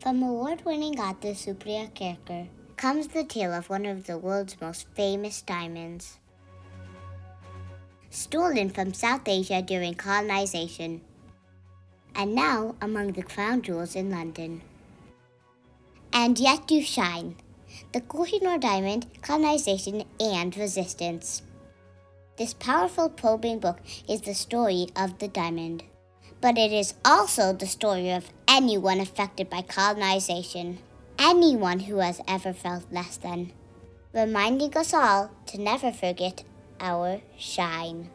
From award winning author Supriya Kelkar comes the tale of one of the world's most famous diamonds. Stolen from South Asia during colonization, and now among the crown jewels in London. And yet you shine. The Kohinoor Diamond, Colonization and Resistance. This powerful probing book is the story of the diamond, but it is also the story of anyone affected by colonization, anyone who has ever felt less than, reminding us all to never forget our shine.